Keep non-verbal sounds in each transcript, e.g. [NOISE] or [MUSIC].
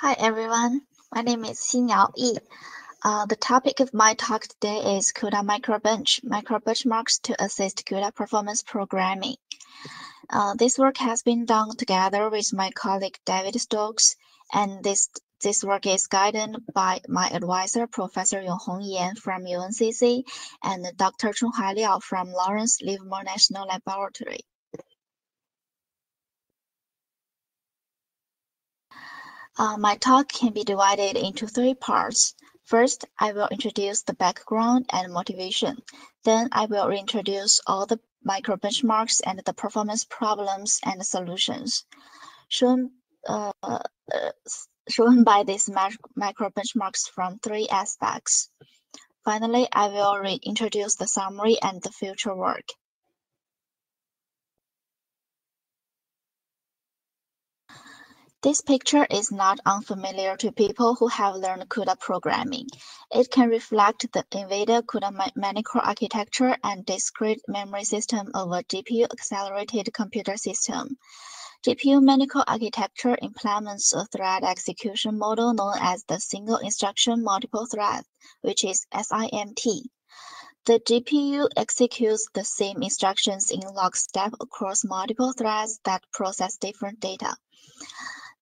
Hi everyone, my name is Xinyao Yi. Uh, the topic of my talk today is CUDA Microbench, micro benchmarks to assist CUDA performance programming. Uh, this work has been done together with my colleague David Stokes, and this this work is guided by my advisor, Professor Yonghong Yan from UNCC, and Dr. Chunhua Liao from Lawrence Livermore National Laboratory. Uh, my talk can be divided into three parts. First, I will introduce the background and motivation. Then I will reintroduce all the micro benchmarks and the performance problems and solutions. Shown, uh, uh, shown by these micro benchmarks from three aspects. Finally, I will reintroduce the summary and the future work. This picture is not unfamiliar to people who have learned CUDA programming. It can reflect the NVIDIA CUDA many-core architecture and discrete memory system of a GPU-accelerated computer system. GPU many-core architecture implements a thread execution model known as the single instruction multiple thread, which is SIMT. The GPU executes the same instructions in lockstep across multiple threads that process different data.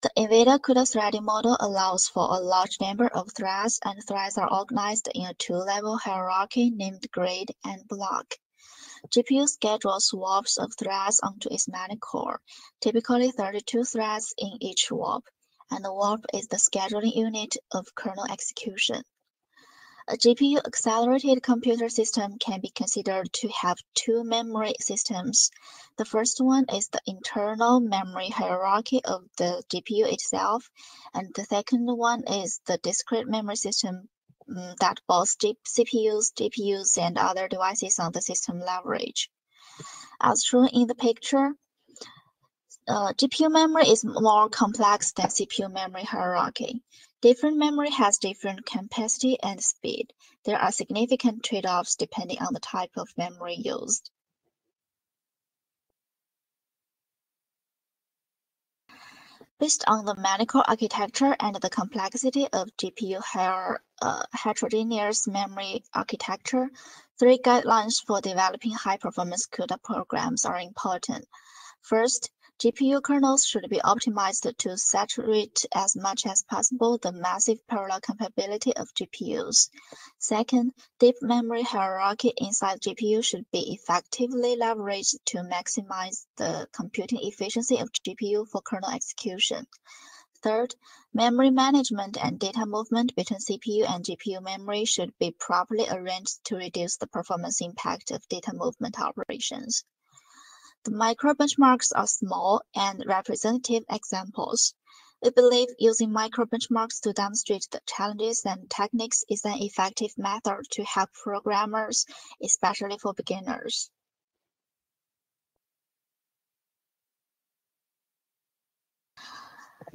The NVIDIA CUDA threading model allows for a large number of threads, and threads are organized in a two-level hierarchy named grid and block. GPU schedules warps of threads onto its many core, typically 32 threads in each warp, and the warp is the scheduling unit of kernel execution. A GPU-accelerated computer system can be considered to have two memory systems. The first one is the internal memory hierarchy of the GPU itself, and the second one is the discrete memory system um, that both CPUs, GPUs, and other devices on the system leverage. As shown in the picture, uh, GPU memory is more complex than CPU memory hierarchy. Different memory has different capacity and speed. There are significant trade-offs depending on the type of memory used. Based on the many-core architecture and the complexity of GPU uh, heterogeneous memory architecture, three guidelines for developing high-performance CUDA programs are important. First, GPU kernels should be optimized to saturate as much as possible the massive parallel capability of GPUs. Second, deep memory hierarchy inside GPU should be effectively leveraged to maximize the computing efficiency of GPU for kernel execution. Third, memory management and data movement between CPU and GPU memory should be properly arranged to reduce the performance impact of data movement operations. The micro benchmarks are small and representative examples. We believe using micro benchmarks to demonstrate the challenges and techniques is an effective method to help programmers, especially for beginners.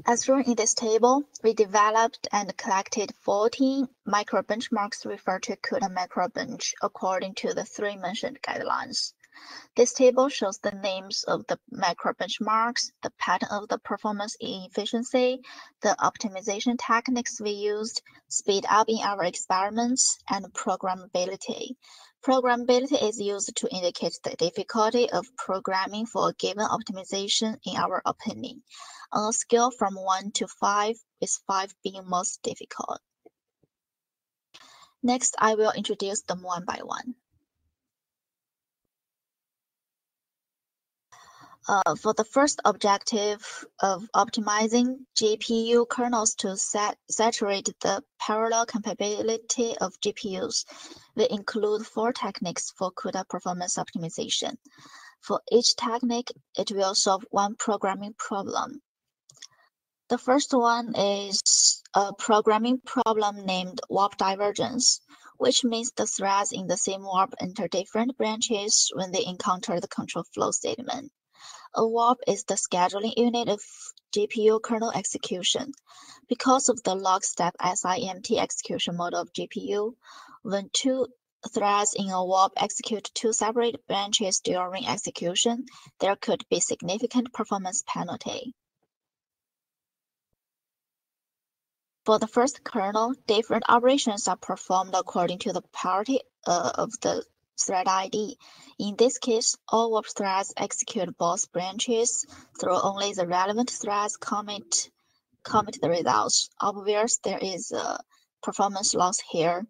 As shown in this table, we developed and collected 14 micro benchmarks referred to CUDA microbench according to the three mentioned guidelines. This table shows the names of the micro benchmarks, the pattern of the performance efficiency, the optimization techniques we used, speed up in our experiments, and programmability. Programmability is used to indicate the difficulty of programming for a given optimization in our opinion, on a scale from 1 to 5, with 5 being most difficult. Next, I will introduce them one by one. Uh, for the first objective of optimizing GPU kernels to sat saturate the parallel capability of GPUs, we include four techniques for CUDA performance optimization. For each technique, it will solve one programming problem. The first one is a programming problem named warp divergence, which means the threads in the same warp enter different branches when they encounter the control flow statement. A warp is the scheduling unit of GPU kernel execution. Because of the lockstep SIMT execution model of GPU, when two threads in a warp execute two separate branches during execution, there could be significant performance penalty. For the first kernel, different operations are performed according to the priority uh, of the thread ID. In this case, all warp threads execute both branches through only the relevant threads commit commit the results. Obvious there is a performance loss here.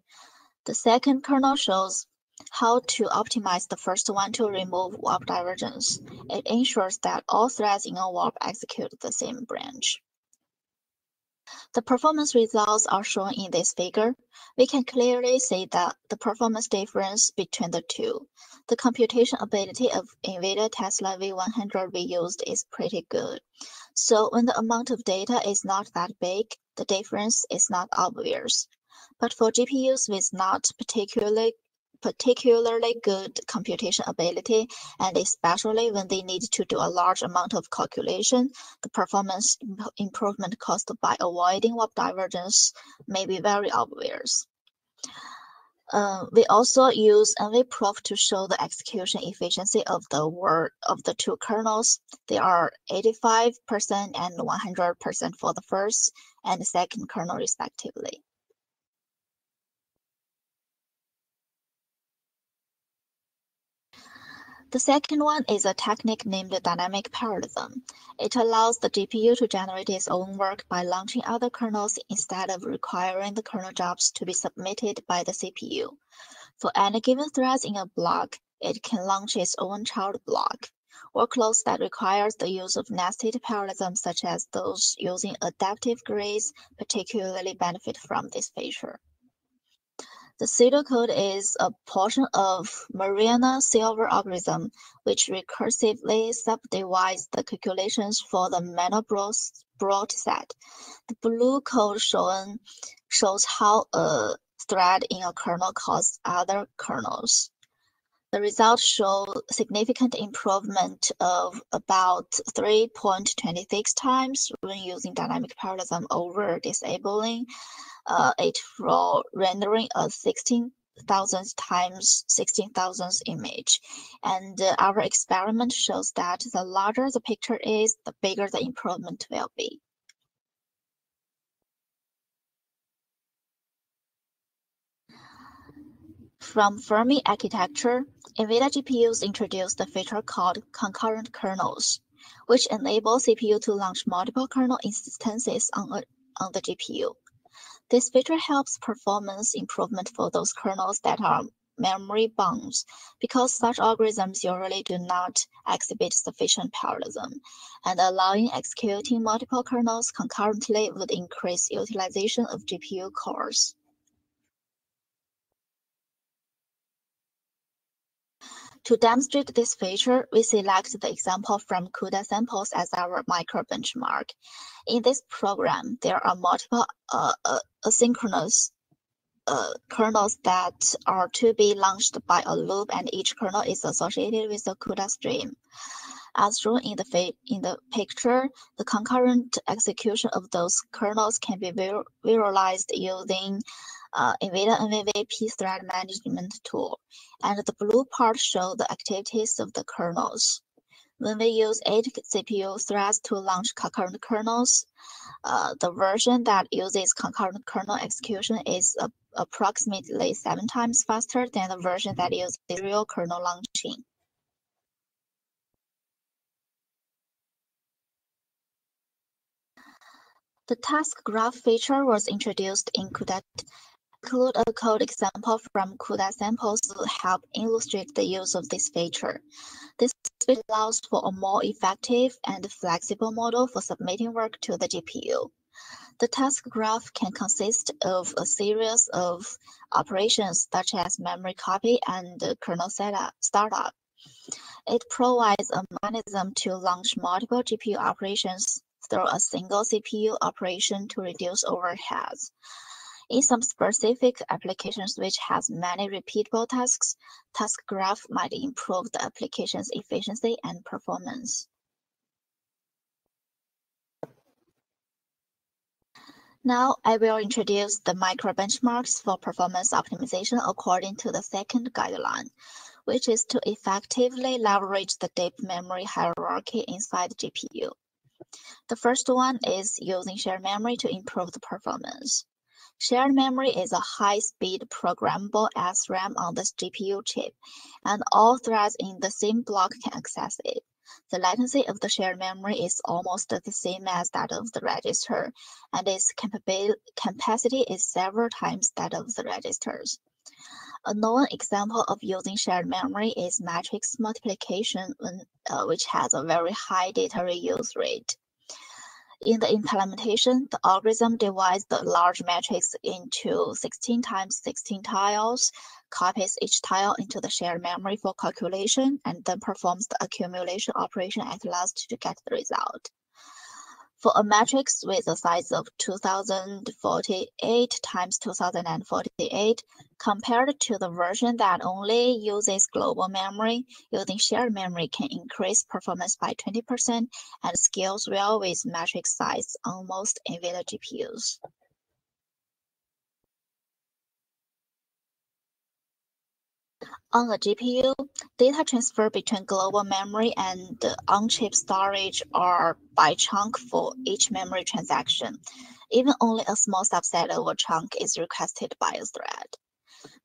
The second kernel shows how to optimize the first one to remove warp divergence. It ensures that all threads in a warp execute the same branch. The performance results are shown in this figure. We can clearly see that the performance difference between the two. The computation ability of NVIDIA Tesla V100 we used is pretty good. So when the amount of data is not that big, the difference is not obvious. But for GPUs with not particularly particularly good computation ability, and especially when they need to do a large amount of calculation, the performance improvement caused by avoiding warp divergence may be very obvious. Uh, we also use NVProf to show the execution efficiency of the word of the two kernels. They are 85% and 100% for the first and second kernel respectively. The second one is a technique named dynamic parallelism. It allows the GPU to generate its own work by launching other kernels instead of requiring the kernel jobs to be submitted by the CPU. For any given thread in a block, it can launch its own child block. Workloads that requires the use of nested parallelism, such as those using adaptive grids, particularly benefit from this feature. The pseudocode is a portion of Mariani-Silver algorithm, which recursively subdivides the calculations for the Mandelbrot set. The blue code shown shows how a thread in a kernel calls other kernels. The results show significant improvement of about 3.26 times when using dynamic parallelism over disabling uh, it for rendering a 16,000 times 16,000 image. And uh, our experiment shows that the larger the picture is, the bigger the improvement will be. From Fermi architecture, NVIDIA GPUs introduced a feature called concurrent kernels, which enable CPU to launch multiple kernel instances on, a, on the GPU. This feature helps performance improvement for those kernels that are memory bound, because such algorithms usually do not exhibit sufficient parallelism, and allowing executing multiple kernels concurrently would increase utilization of GPU cores. To demonstrate this feature, we select the example from CUDA samples as our micro benchmark. In this program, there are multiple uh, uh, asynchronous uh, kernels that are to be launched by a loop, and each kernel is associated with a CUDA stream. As shown in the in the picture, the concurrent execution of those kernels can be visualized using uh, NVIDIA NVVP thread management tool, and the blue part shows the activities of the kernels. When we use eight CPU threads to launch concurrent kernels, uh, the version that uses concurrent kernel execution is approximately seven times faster than the version that uses serial kernel launching. The task graph feature was introduced in CUDA include a code example from CUDA samples to help illustrate the use of this feature. This feature allows for a more effective and flexible model for submitting work to the GPU. The task graph can consist of a series of operations such as memory copy and kernel setup, startup. It provides a mechanism to launch multiple GPU operations through a single CPU operation to reduce overheads. In some specific applications which has many repeatable tasks, task graph might improve the application's efficiency and performance. Now I will introduce the micro benchmarks for performance optimization according to the second guideline, which is to effectively leverage the deep memory hierarchy inside GPU. The first one is using shared memory to improve the performance. Shared memory is a high-speed programmable SRAM on the GPU chip, and all threads in the same block can access it. The latency of the shared memory is almost the same as that of the register, and its capacity is several times that of the registers. A known example of using shared memory is matrix multiplication, uh, which has a very high data reuse rate. In the implementation, the algorithm divides the large matrix into 16 times 16 tiles, copies each tile into the shared memory for calculation, and then performs the accumulation operation at last to get the result. For a matrix with a size of 2048 times 2048, compared to the version that only uses global memory, using shared memory can increase performance by 20% and scales well with matrix size on most NVIDIA GPUs. On a GPU, data transfer between global memory and on-chip storage are by chunk for each memory transaction. Even only a small subset of a chunk is requested by a thread.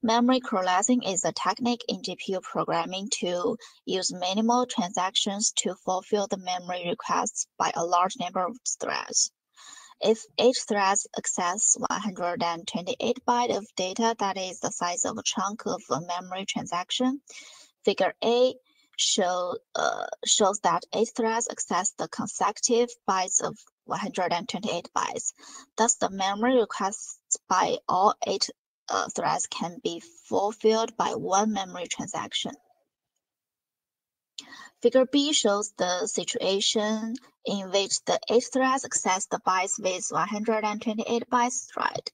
Memory coalescing is a technique in GPU programming to use minimal transactions to fulfill the memory requests by a large number of threads. If each thread access 128 bytes of data that is the size of a chunk of a memory transaction, figure A show, uh, shows that each thread access the consecutive bytes of 128 bytes. Thus, the memory requests by all eight uh, threads can be fulfilled by one memory transaction. Figure B shows the situation in which the eight threads access the bytes with 128 bytes thread.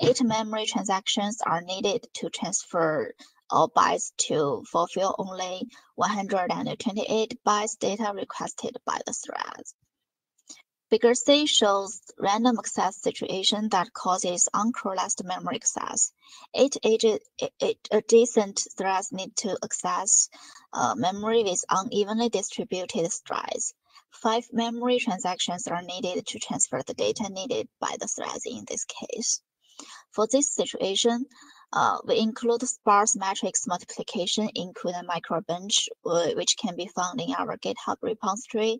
Eight memory transactions are needed to transfer all bytes to fulfill only 128 bytes data requested by the threads. Figure C shows random access situation that causes uncorrelated memory access. Eight, adjacent threads need to access uh, memory with unevenly distributed strides. Five memory transactions are needed to transfer the data needed by the threads in this case. For this situation, uh, we include sparse matrix multiplication in CUDA microbench, which can be found in our GitHub repository.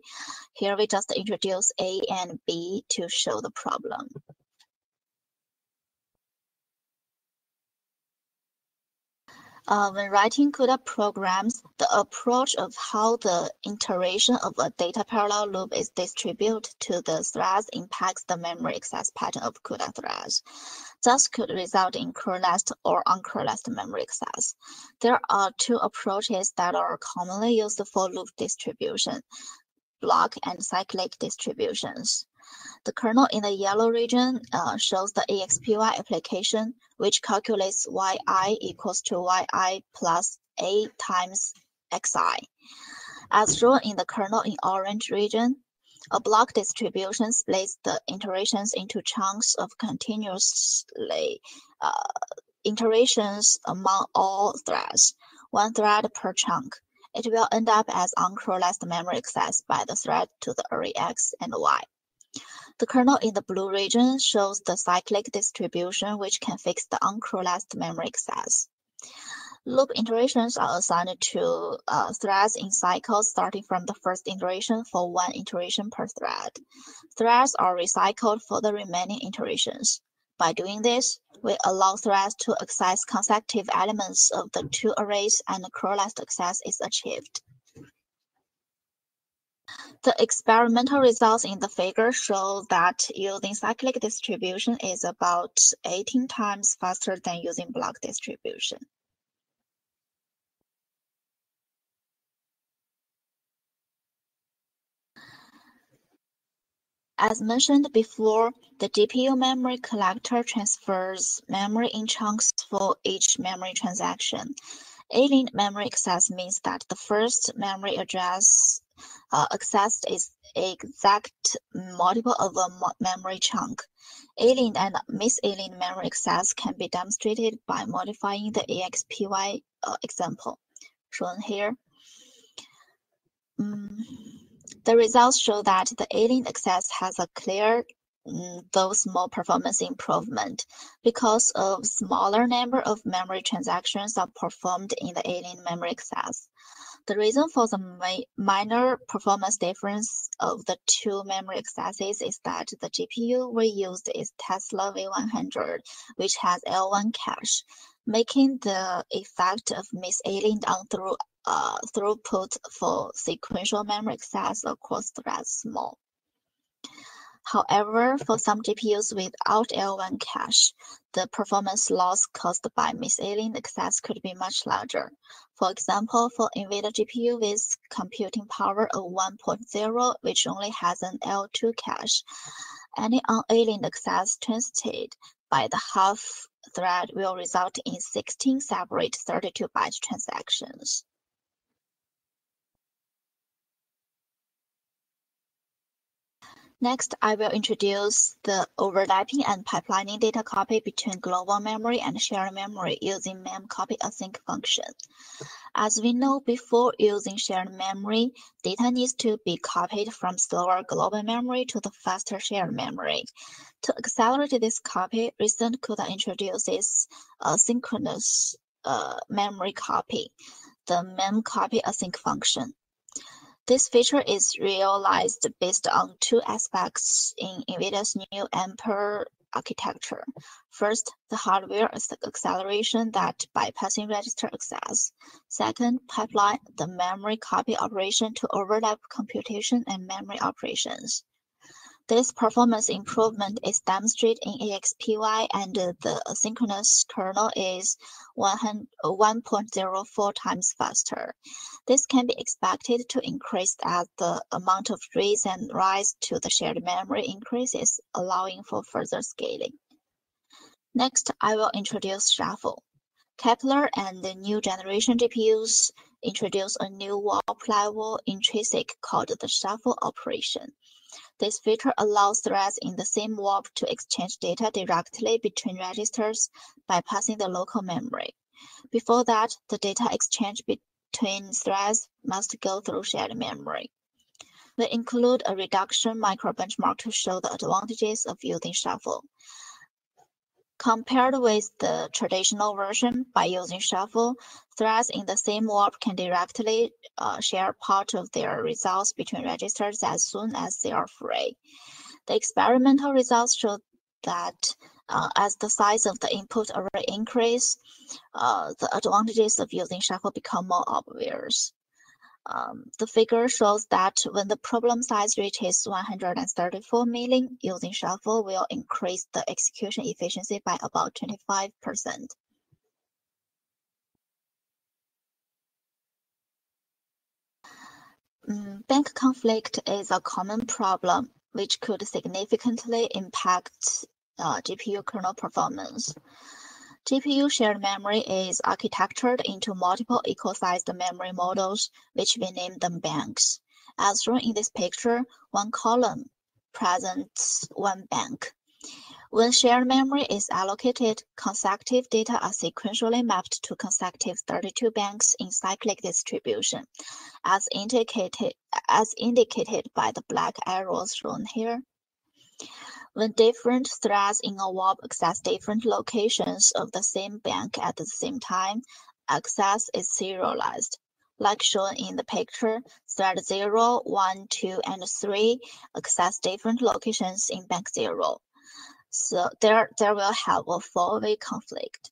Here we just introduce A and B to show the problem. Uh, when writing CUDA programs, the approach of how the iteration of a data parallel loop is distributed to the threads impacts the memory access pattern of CUDA threads. Thus could result in coalesced or uncoalesced memory access. There are two approaches that are commonly used for loop distribution, block and cyclic distributions. The kernel in the yellow region uh, shows the AXPY application, which calculates yi equals to yi plus a times xi. As shown in the kernel in orange region, a block distribution splits the iterations into chunks of continuously uh, iterations among all threads, one thread per chunk. It will end up as uncoalesced memory access by the thread to the array x and y. The kernel in the blue region shows the cyclic distribution which can fix the uncoalesced memory access. Loop iterations are assigned to uh, threads in cycles starting from the first iteration for one iteration per thread. Threads are recycled for the remaining iterations. By doing this, we allow threads to access consecutive elements of the two arrays and coalesced access is achieved. The experimental results in the figure show that using cyclic distribution is about 18 times faster than using block distribution. As mentioned before, the GPU memory collector transfers memory in chunks for each memory transaction. Aligned memory access means that the first memory address uh, accessed is exact multiple of a memory chunk. Aligned and misaligned memory access can be demonstrated by modifying the AXPY uh, example shown here. Mm. The results show that the A-link access has a clear mm, though small performance improvement because of smaller number of memory transactions are performed in the A-link memory access. The reason for the minor performance difference of the two memory accesses is that the GPU we used is Tesla V100, which has L1 cache, making the effect of misaligned on through, uh, throughput for sequential memory access across threads small. However, for some GPUs without L1 cache, the performance loss caused by misaligned access could be much larger. For example, for NVIDIA GPU with computing power of 1.0, which only has an L2 cache, any unaligned access transited by the half thread will result in 16 separate 32-byte transactions. Next, I will introduce the overlapping and pipelining data copy between global memory and shared memory using memcopy async function. As we know, before using shared memory, data needs to be copied from slower global memory to the faster shared memory. To accelerate this copy, recent CUDA introduces a synchronous uh, memory copy, the memcopy async function. This feature is realized based on two aspects in NVIDIA's new Ampere architecture. First, the hardware acceleration that bypassing register access. Second, pipeline the memory copy operation to overlap computation and memory operations. This performance improvement is demonstrated in AXPY and the asynchronous kernel is 1.04 times faster. This can be expected to increase as the amount of reads and writes to the shared memory increases, allowing for further scaling. Next, I will introduce Shuffle. Kepler and the new generation GPUs introduce a new warp level intrinsic called the shuffle operation. This feature allows threads in the same warp to exchange data directly between registers by passing the local memory. Before that, the data exchange between threads must go through shared memory. We include a reduction micro benchmark to show the advantages of using Shuffle. Compared with the traditional version, by using Shuffle, threads in the same warp can directly uh, share part of their results between registers as soon as they are free. The experimental results show that uh, as the size of the input array increase, uh, the advantages of using Shuffle become more obvious. Um, the figure shows that when the problem size reaches 134 million, using Shuffle will increase the execution efficiency by about 25%. Um, bank conflict is a common problem which could significantly impact uh, GPU kernel performance. GPU shared memory is architectured into multiple equal-sized memory models, which we name them banks. As shown in this picture, one column presents one bank. When shared memory is allocated, consecutive data are sequentially mapped to consecutive 32 banks in cyclic distribution, as indicated, as indicated by the black arrows shown here. When different threads in a warp access different locations of the same bank at the same time, access is serialized. Like shown in the picture, thread 0, 1, 2, and 3 access different locations in bank 0. So there, there will have a four-way conflict.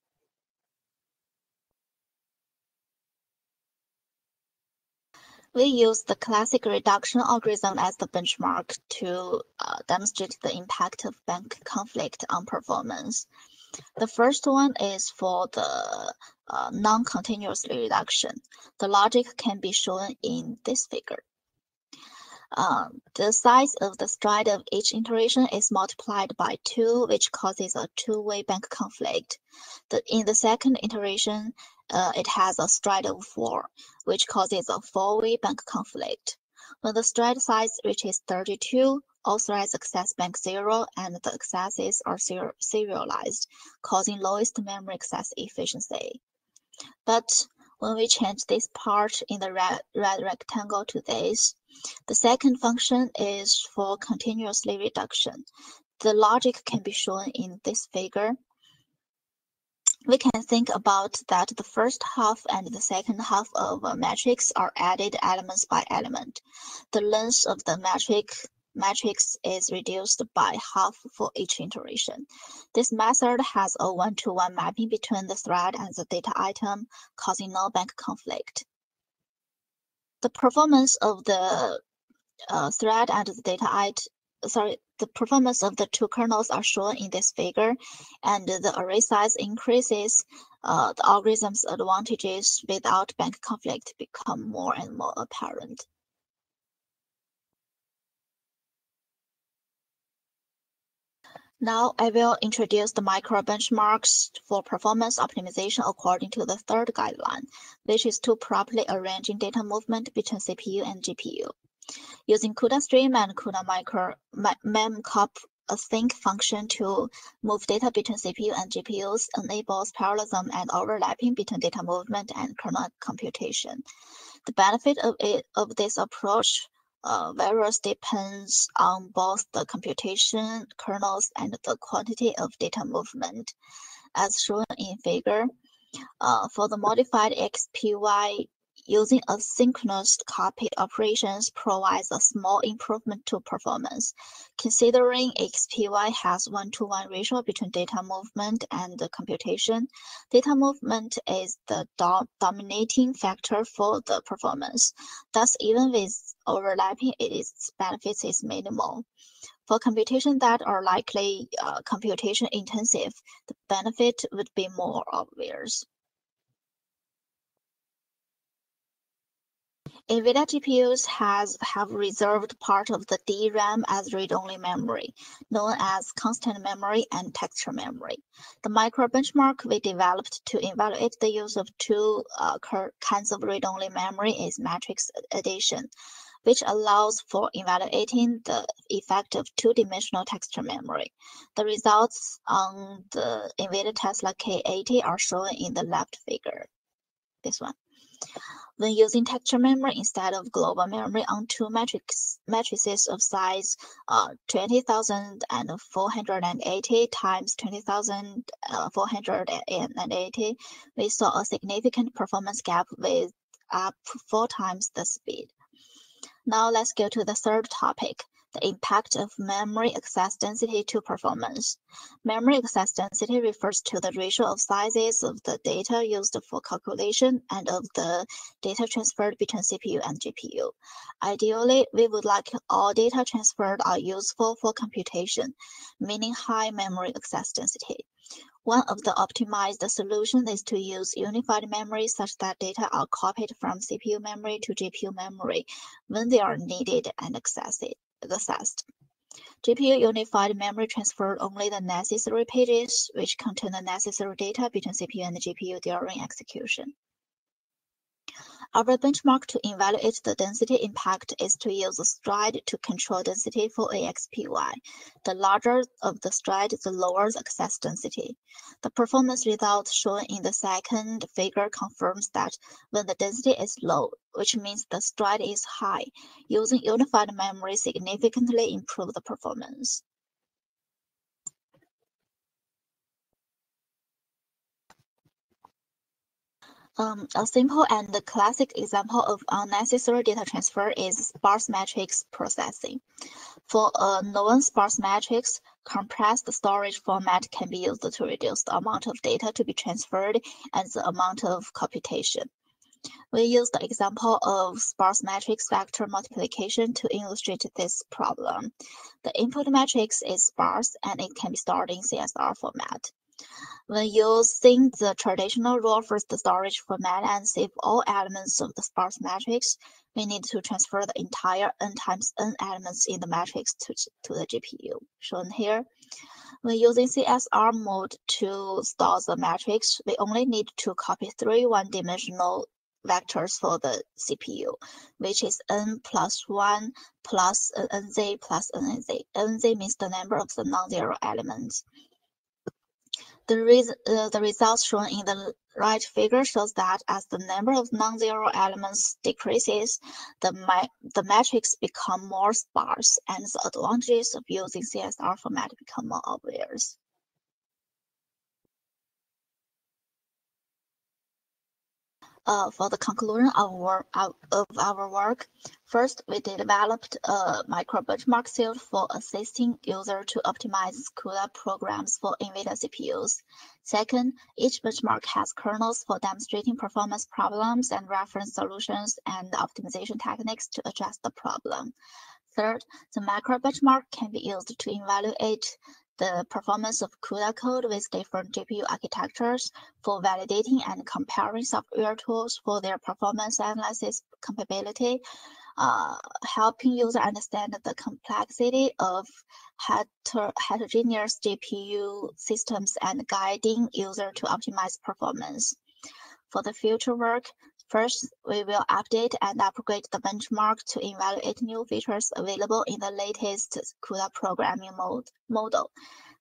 We use the classic reduction algorithm as the benchmark to uh, demonstrate the impact of bank conflict on performance. The first one is for the uh, non-continuous reduction. The logic can be shown in this figure. Um, the size of the stride of each iteration is multiplied by 2, which causes a two-way bank conflict. The, in the second iteration, uh, it has a stride of 4, which causes a four-way bank conflict. When the stride size reaches 32, all threads access bank 0 and the accesses are ser serialized, causing lowest memory access efficiency. But when we change this part in the red, red rectangle to this. The second function is for continuously reduction. The logic can be shown in this figure we can think about that the first half and the second half of a matrix are added elements by element. The length of the matrix matrix is reduced by half for each iteration. This method has a one-to-one -one mapping between the thread and the data item, causing no bank conflict. The performance of the uh, thread and the data item sorry, the performance of the two kernels are shown in this figure, and the array size increases, uh, the algorithm's advantages without bank conflict become more and more apparent. Now I will introduce the micro benchmarks for performance optimization according to the third guideline, which is to properly arranging data movement between CPU and GPU. Using CUDA-Stream and CUDA Micro memcop async function to move data between CPU and GPUs enables parallelism and overlapping between data movement and kernel computation. The benefit of it of this approach uh, depends on both the computation kernels and the quantity of data movement. As shown in figure, uh, for the modified XPY using asynchronous copy operations provides a small improvement to performance. Considering XPY has one-to-one -one ratio between data movement and computation, data movement is the do dominating factor for the performance. Thus, even with overlapping, its benefits is minimal. For computation that are likely uh, computation intensive, the benefit would be more obvious. NVIDIA GPUs has have reserved part of the DRAM as read-only memory, known as constant memory and texture memory. The micro benchmark we developed to evaluate the use of two uh, kinds of read-only memory is matrix addition, which allows for evaluating the effect of two-dimensional texture memory. The results on the NVIDIA Tesla K80 are shown in the left figure, this one. When using texture memory instead of global memory on two matrix, matrices of size uh, 20,480 times 20,480, we saw a significant performance gap with up four times the speed. Now let's go to the third topic, the impact of memory access density to performance. Memory access density refers to the ratio of sizes of the data used for calculation and of the data transferred between CPU and GPU. Ideally, we would like all data transferred are useful for computation, meaning high memory access density. One of the optimized solutions is to use unified memory such that data are copied from CPU memory to GPU memory when they are needed and accessed accessed. GPU unified memory transferred only the necessary pages which contain the necessary data between CPU and GPU during execution. Our benchmark to evaluate the density impact is to use stride to control density for AXPY. The larger of the stride, the lower the access density. The performance result shown in the second figure confirms that when the density is low, which means the stride is high, using unified memory significantly improve the performance. Um, a simple and classic example of unnecessary data transfer is sparse matrix processing. For a known sparse matrix, compressed storage format can be used to reduce the amount of data to be transferred and the amount of computation. We use the example of sparse matrix vector multiplication to illustrate this problem. The input matrix is sparse and it can be stored in CSR format. When using the traditional row first storage format and save all elements of the sparse matrix, we need to transfer the entire n times n elements in the matrix to, to the GPU, shown here. When using CSR mode to store the matrix, we only need to copy three one-dimensional vectors for the CPU, which is n plus 1 plus nz plus nz. nz means the number of the non-zero elements. The, uh, the results shown in the right figure shows that as the number of non-zero elements decreases, the, the matrix become more sparse and the advantages of using CSR format become more obvious. Uh, for the conclusion of, work, of, our work, first, we developed a micro benchmark suite for assisting users to optimize CUDA programs for NVIDIA CPUs. Second, each benchmark has kernels for demonstrating performance problems and reference solutions and optimization techniques to address the problem. Third, the macro benchmark can be used to evaluate the performance of CUDA code with different GPU architectures for validating and comparing software tools for their performance analysis capability, uh, helping user understand the complexity of heter heterogeneous GPU systems and guiding user to optimize performance. For the future work, First, we will update and upgrade the benchmark to evaluate new features available in the latest CUDA programming mode, model.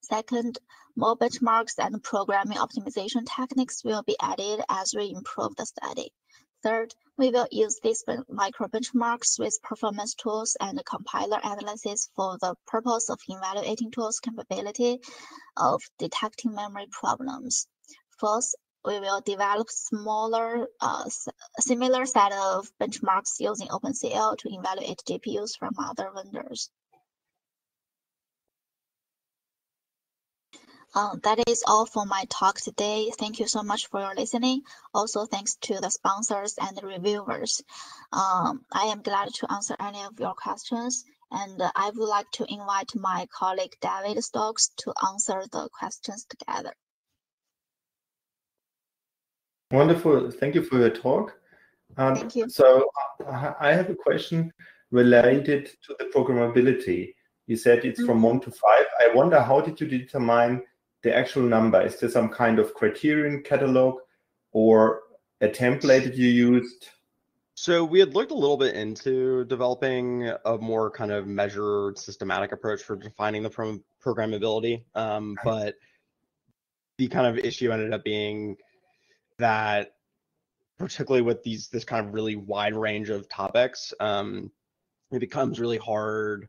Second, more benchmarks and programming optimization techniques will be added as we improve the study. Third, we will use these micro benchmarks with performance tools and compiler analysis for the purpose of evaluating tools' capability of detecting memory problems. Fourth, we will develop smaller, uh, similar set of benchmarks using OpenCL to evaluate GPUs from other vendors. Um, that is all for my talk today. Thank you so much for your listening. Also, thanks to the sponsors and the reviewers. Um, I am glad to answer any of your questions, and I would like to invite my colleague David Stokes to answer the questions together. Wonderful. Thank you for your talk. Um, Thank you. So I have a question related to the programmability. You said it's mm -hmm. from mm-hmm. one to five. I wonder how did you determine the actual number? Is there some kind of criterion catalog or a template that you used? So we had looked a little bit into developing a more kind of measured, systematic approach for defining the pro programmability, um, but the kind of issue ended up being that particularly with these this kind of really wide range of topics um, it becomes really hard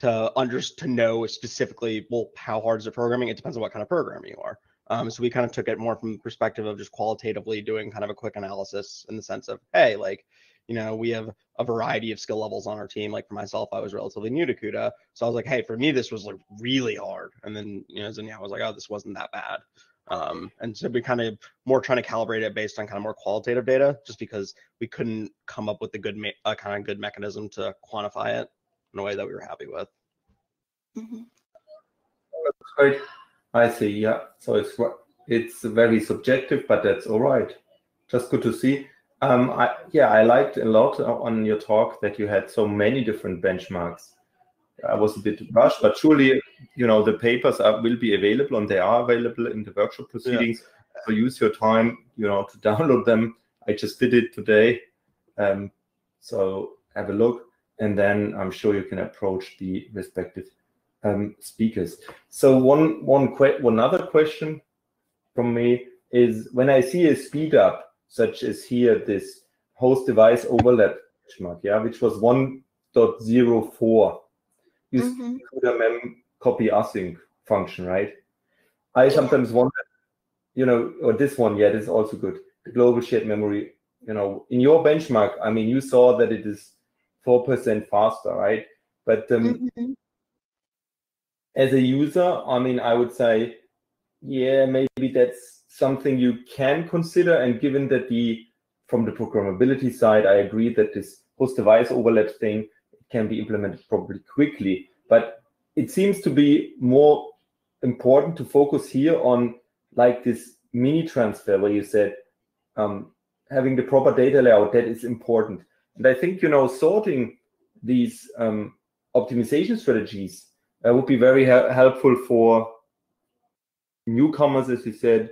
to under to know specifically well how hard is it programming? It depends on what kind of programmer you are. Um, so we kind of took it more from the perspective of just qualitatively doing kind of a quick analysis in the sense of hey like you know we have a variety of skill levels on our team. Like for myself i was relatively new to cuda so i was like hey for me this was like really hard. And then you know Xinyao was like oh this wasn't that bad um, and so we kind of more trying to calibrate it based on kind of more qualitative data, just because we couldn't come up with a good a kind of good mechanism to quantify it in a way that we were happy with. Mm-hmm. That's great. I see. Yeah. So it's it's very subjective, but that's all right. Just good to see. Um, I, yeah, I liked a lot on your talk that you had so many different benchmarks. I was a bit rushed, but surely, you know, the papers are, will be available and they are available in the workshop proceedings. Yeah. So use your time, you know, to [LAUGHS] download them. I just did it today. Um, so have a look, and then I'm sure you can approach the respective um, speakers. So one one que- one other question from me is when I see a speed up, such as here this host device overlap benchmark, yeah, which was 1.04 use mm-hmm. CUDA mem copy async function, right? I sometimes wonder, you know, or this one, yeah, this is also good. The global shared memory, you know, in your benchmark, I mean, you saw that it is 4% faster, right? But um, mm-hmm. as a user, I mean, I would say, yeah, maybe that's something you can consider. And given that the, from the programmability side, I agree that this host device overlap thing can be implemented probably quickly. But it seems to be more important to focus here on like this mini transfer where you said um, having the proper data layout that is important. And I think you know sorting these um, optimization strategies uh, would be very ha- helpful for newcomers, as you said,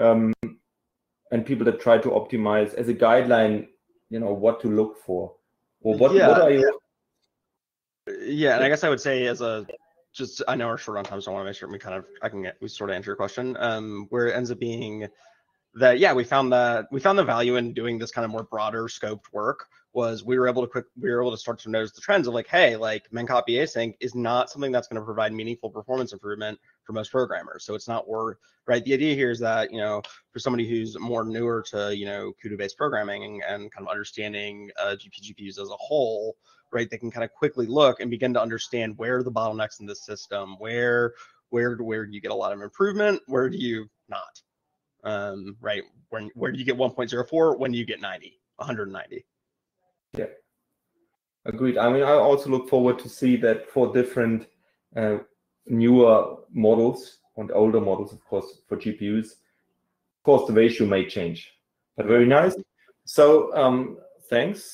um, and people that try to optimize as a guideline. You know what to look for, or what, yeah. what are your yeah, and I guess I would say as a just I know we're short on time, so I want to make sure we kind of I can get we sort of answer your question. Um, where it ends up being that yeah, we found that we found the value in doing this kind of more broader scoped work was we were able to quick we were able to start to notice the trends of like hey like memcopy async is not something that's going to provide meaningful performance improvement for most programmers so it's not worth right the idea here is that you know for somebody who's more newer to you know CUDA based programming and kind of understanding uh, GPGPUs as a whole right they can kind of quickly look and begin to understand where the bottlenecks in the system where where where do you get a lot of improvement where do you not um, right when where do you get 1.04 when do you get 90 190 yeah, agreed. I mean, I also look forward to see that for different uh, newer models and older models, of course, for GPUs, of course, the ratio may change. But very nice. So um, thanks.